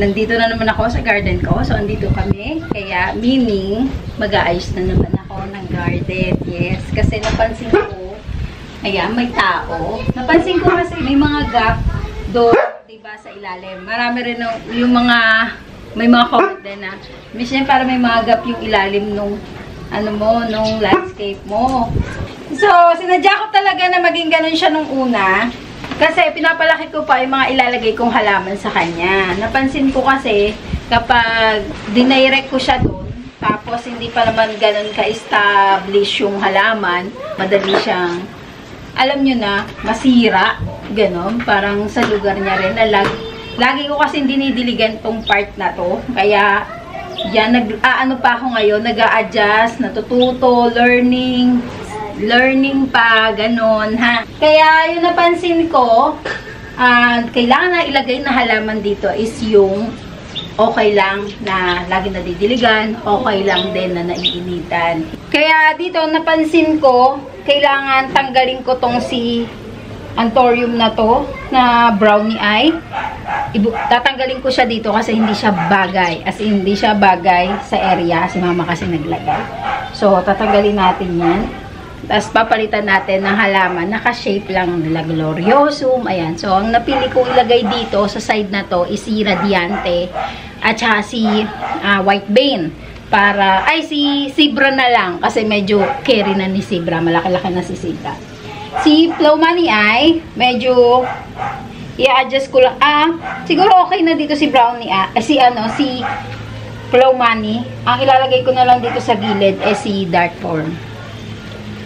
nandito na naman ako sa garden ko. So, andito kami. Kaya, meaning, mag-aayos na naman ako ng garden. Yes, kasi napansin ko, ayan, may tao. Napansin ko kasi may mga gap doon, diba, sa ilalim. Marami rin yung, mga, may mga comment din na, minsan para may mga gap yung ilalim nung, ano mo, nung landscape mo. So, sinadya ko talaga na maging ganun siya nung una. Kasi pinapalaki ko pa yung mga ilalagay kong halaman sa kanya. Napansin ko kasi kapag dinirect ko siya doon, tapos hindi pa naman ganun ka-establish yung halaman, madali siyang, alam nyo na, masira. Ganon. Parang sa lugar niya rin. Na lagi, lagi ko kasi dinidiligan tong part na to. Kaya, yan, nag, ah, ano pa ako ngayon, nag adjust natututo, learning, learning pa, ganon, ha. Kaya, yung napansin ko, ah, kailangan na ilagay na halaman dito is yung okay lang na lagi nadidiligan, okay lang din na naiinitan. Kaya dito, napansin ko, kailangan tanggalin ko tong si anthurium na to, na brownie eye. Ibu tatanggalin ko siya dito kasi hindi siya bagay. As in, hindi siya bagay sa area. Si mama kasi naglagay. So, tatanggalin natin yan. Tapos, papalitan natin ng halaman. Naka-shape lang nila gloriosum. Ayan. So, ang napili kong ilagay dito sa side na to is si radiante at saka si ah, white bane. Para, ay, si Sibra na lang. Kasi medyo carry na ni Sibra. Malaki-laki na si Sibra. Si Flow Money ay, medyo i-adjust ko lang. Ah, siguro okay na dito si Brownie ah. Eh, si ano, si Flow Money. Ang ilalagay ko na lang dito sa gilid eh si Dark Form.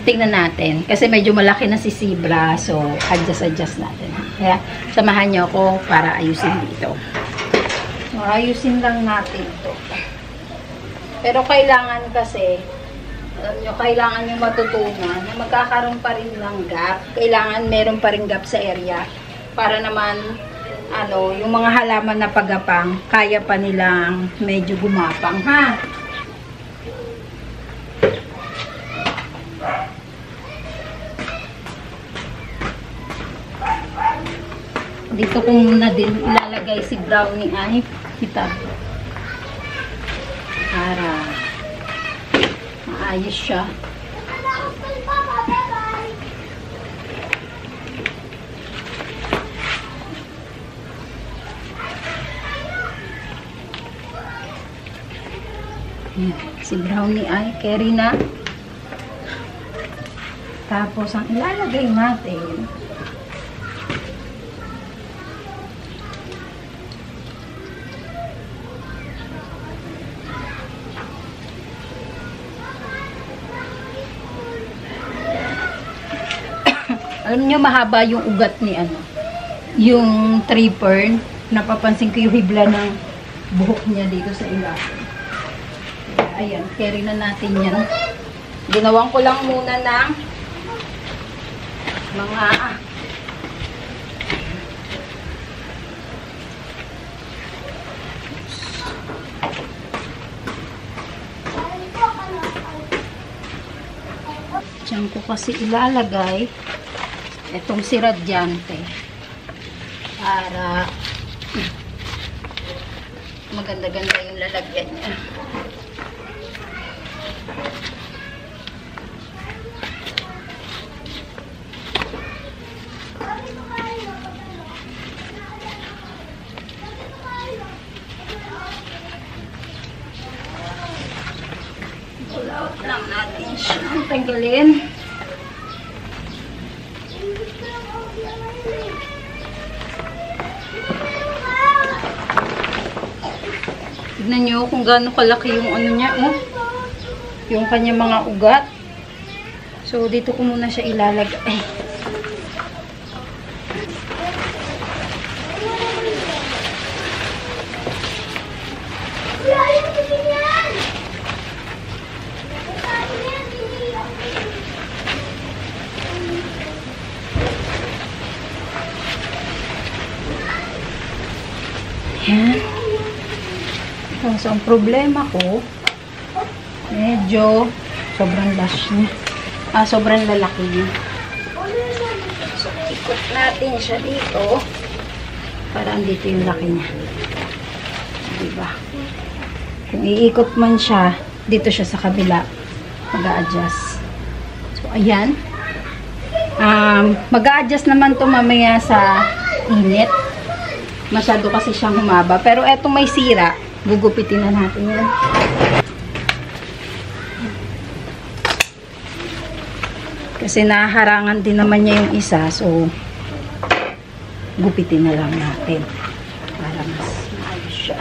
Tingnan natin. Kasi medyo malaki na si Zebra. So, adjust-adjust natin. Kaya, samahan nyo ako para ayusin dito. So, ayusin lang natin ito. Pero kailangan kasi, alam nyo, kailangan nyo matutunan na magkakaroon pa rin ng gap. Kailangan meron pa rin gap sa area. Para naman, ano, yung mga halaman na pagapang, kaya pa nilang medyo gumapang, ha? Dito ko muna din ilalagay si brownie ay kita. Para maayos siya. Yan. Si brownie ay carry na. Tapos ang ilalagay natin Alam niyo mahaba yung ugat ni ano. Yung tree fern. Napapansin ko yung hibla ng buhok niya dito sa ilalim. Ayan, carry na natin yan. Ginawan ko lang muna ng mga ah, Diyan ko kasi ilalagay itong si Radiante para maganda-ganda yung lalagyan niya. Pull out lang natin siya. Tanggalin. Tignan nyo gaano kalaki yung ano niya, oh. Yung kanya mga ugat. So, dito ko muna siya ilalagay. Yan. So, so, ang problema ko, medyo sobrang lash niya. Ah, sobrang lalaki niya. So, ikot natin siya dito para andito yung laki niya. diba? Kung iikot man siya, dito siya sa kabila. Mag-a-adjust. So, ayan. Um, mag-a-adjust naman to mamaya sa init. Masyado kasi siyang humaba. Pero etong may sira, gugupitin na natin yan. Kasi naharangan din naman niya yung isa. So, gupitin na lang natin. Para mas maayos siya.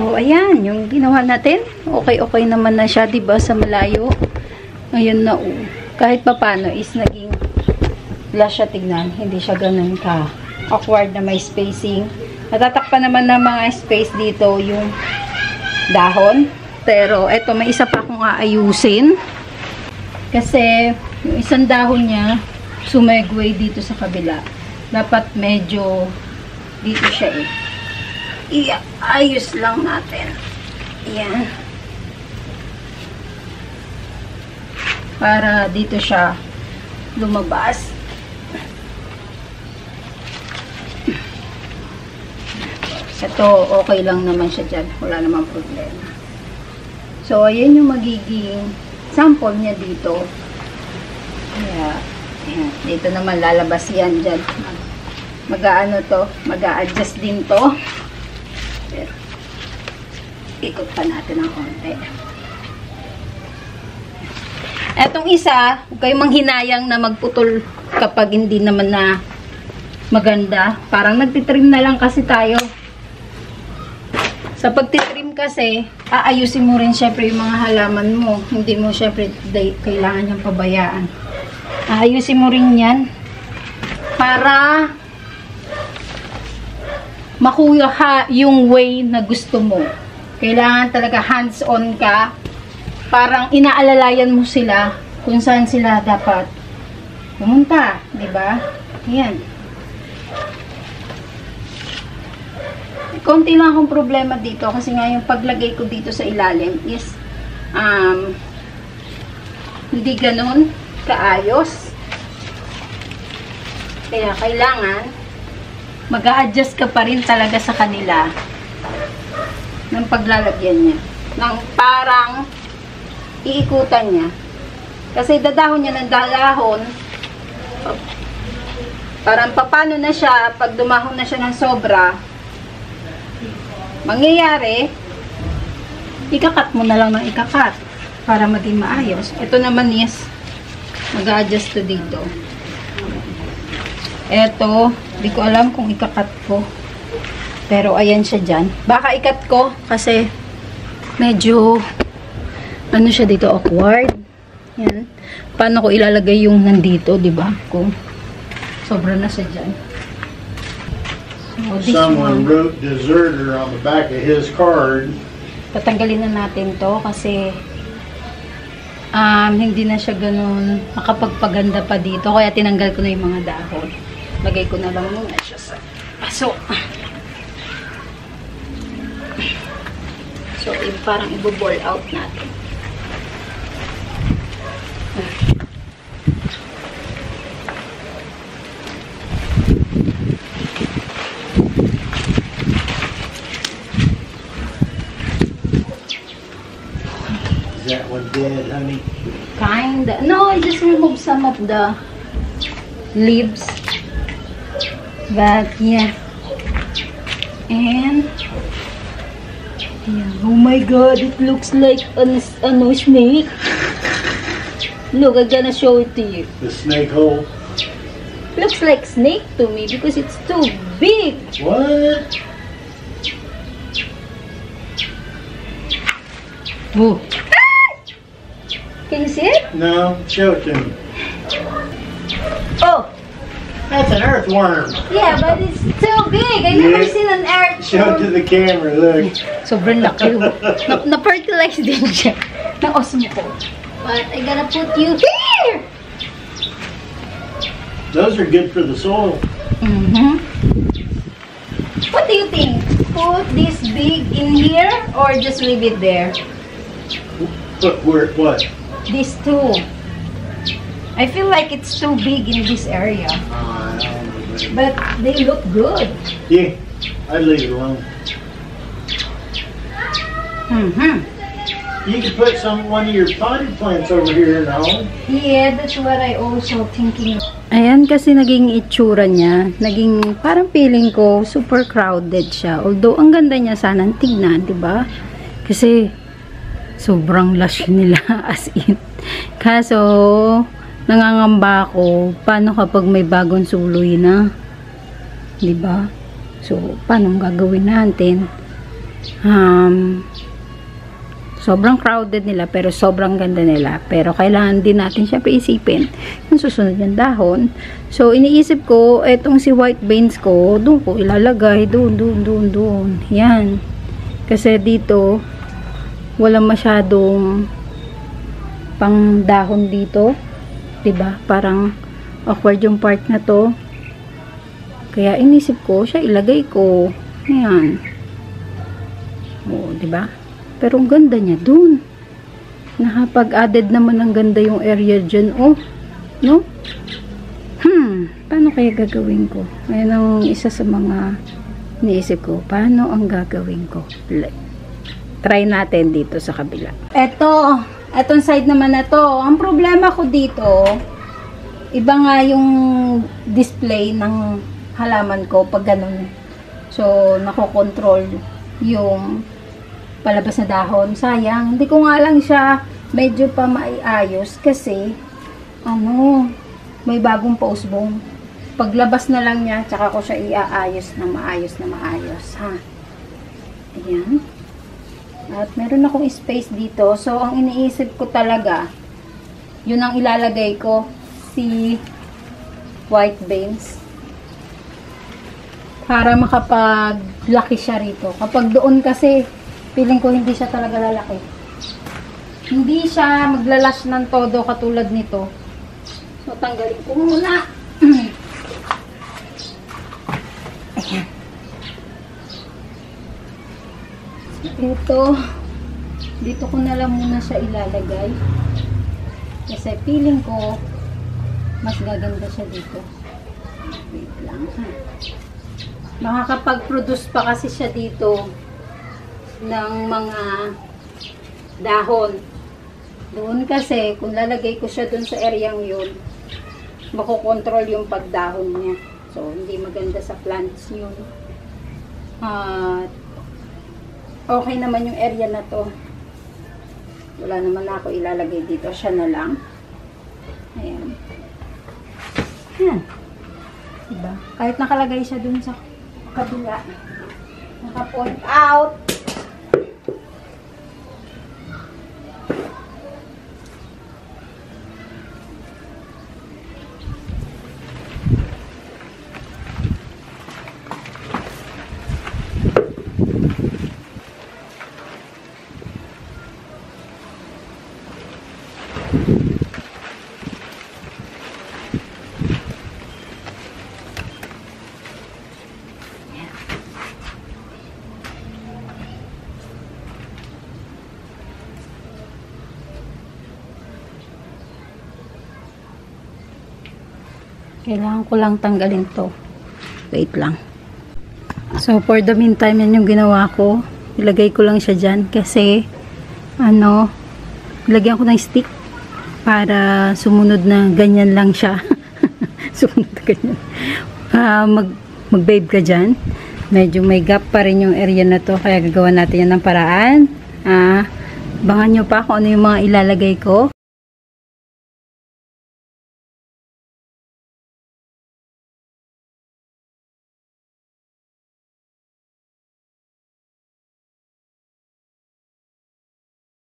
So, ayan, yung ginawa natin. Okay-okay naman na siya, 'di ba sa malayo. Ngayon na, oh, kahit papano is naging flash siya tignan. Hindi siya ganun ka awkward na may spacing. Natatakpan naman ng mga space dito yung dahon. Pero, eto, may isa pa akong aayusin. Kasi, yung isang dahon niya, sumegway dito sa kabila. Dapat medyo dito siya eh i-ayos lang natin. Ayan. Para dito siya lumabas. Ito, okay lang naman siya dyan. Wala namang problema. So, ayan yung magiging sample niya dito. Kaya, ayan. Dito naman lalabas yan dyan. Mag-aano to, mag-a-adjust din to. Ikot pa natin ng konti. Etong isa, huwag kayong manghinayang na magputol kapag hindi naman na maganda. Parang nagtitrim na lang kasi tayo. Sa pagtitrim kasi, aayusin mo rin syempre yung mga halaman mo. Hindi mo syempre kailangan niyang pabayaan. Aayusin mo rin yan para makuha ha yung way na gusto mo. Kailangan talaga hands-on ka. Parang inaalalayan mo sila kung saan sila dapat pumunta. 'di ba? Yan. Konti lang akong problema dito kasi nga yung paglagay ko dito sa ilalim is um, hindi ganun kaayos. Kaya kailangan mag adjust ka pa rin talaga sa kanila ng paglalagyan niya. Ng parang iikutan niya. Kasi dadahon niya ng dalahon parang papano na siya pag dumahon na siya ng sobra mangyayari ikakat mo na lang ng ikakat para maging maayos. Ito naman is mag-adjust to dito. Ito, di ko alam kung ikakat ko. Pero ayan siya dyan. Baka ikat ko kasi medyo ano siya dito awkward. Yan. Paano ko ilalagay yung nandito, di ba? Kung sobra na siya dyan. So, Someone one, wrote deserter on the back of his card. tatanggalin na natin to kasi um, hindi na siya ganun makapagpaganda pa dito. Kaya tinanggal ko na yung mga dahon. Lagay ko na lang muna siya sa paso. So, parang i-ball out natin. Is that one dead, honey? Kinda. No, I just removed some of the leaves. But, yeah. And, yeah. Oh my god, it looks like a, a no snake. Look, I'm gonna show it to you. The snake hole? Looks like snake to me because it's too big. What? Oh. Can you see it? No, show it to me. Oh, That's an earthworm. yeah, but it's too big. I never Yeah. seen an earthworm. Show it to the camera, look. Sobrang laki. oh. Na- Na-fertilize din siya. ng osmo ko. But I gotta put you here! Those are good for the soil. Mm-hmm. What do you think? Put this big in here or just leave it there? Put where, what? These two. I feel like it's too big in this area. I. But they look good. Yeah, I'd leave it alone. Mm-hmm. You could put some, one of your potted plants over here in the home. Yeah, that's what I also thinking. Ayan kasi naging itsura niya. Naging parang feeling ko super crowded siya. Although ang ganda niya sana tignan, 'di ba? Kasi sobrang lush nila as in. Kaso nangangamba ako paano kapag may bagong suloy na? 'Di ba? So paano gagawin natin? Um, sobrang crowded nila pero sobrang ganda nila pero kailangan din natin syempre isipin yung susunod yung dahon so iniisip ko etong si white beans ko doon ko ilalagay doon doon doon doon yan kasi dito walang masyadong pang dahon dito 'di ba parang awkward yung part na to kaya inisip ko siya ilagay ko yan Oo, 'di ba? Pero ang ganda niya dun. Nakapag-added naman ng ganda yung area dyan, oh. No? Hmm, paano kaya gagawin ko? Ayan ang isa sa mga niisip ko. Paano ang gagawin ko? Try natin dito sa kabila. Eto, etong side naman na to. Ang problema ko dito, iba nga yung display ng halaman ko pag ganun. So, nakokontrol yung palabas na dahon. Sayang, hindi ko nga lang siya medyo pa maiayos kasi ano, may bagong pausbong. Paglabas na lang niya, tsaka ko siya iaayos na maayos na maayos, ha. Ayan. At meron akong space dito. So, ang iniisip ko talaga, yun ang ilalagay ko, si white beans para makapaglaki siya rito. Kapag doon kasi, feeling ko hindi siya talaga lalaki. Hindi siya maglalas ng todo katulad nito. So, tanggalin ko muna. Ayan. Ito, dito ko na lang muna siya ilalagay. Kasi feeling ko, mas gaganda siya dito. Wait lang ha. Makakapag-produce pa kasi siya dito ng mga dahon. Doon kasi, kung lalagay ko siya doon sa areang yun, makokontrol yung pagdahon niya. So, hindi maganda sa plants yun. At, okay naman yung area na to. Wala naman na ako ilalagay dito. Siya na lang. Ayan. Ayan. Diba? Kahit nakalagay siya dun sa kabila. Naka-point out. Kailangan ko lang tanggalin to. Wait lang. So, for the meantime, yan yung ginawa ko. Ilagay ko lang siya dyan kasi, ano, lagyan ko ng stick para sumunod na ganyan lang siya. sumunod na ganyan. Ah, mag, mag-babe ka dyan. Medyo may gap pa rin yung area na to, kaya gagawa natin yan ng paraan. Ah, bangan nyo pa kung ano yung mga ilalagay ko.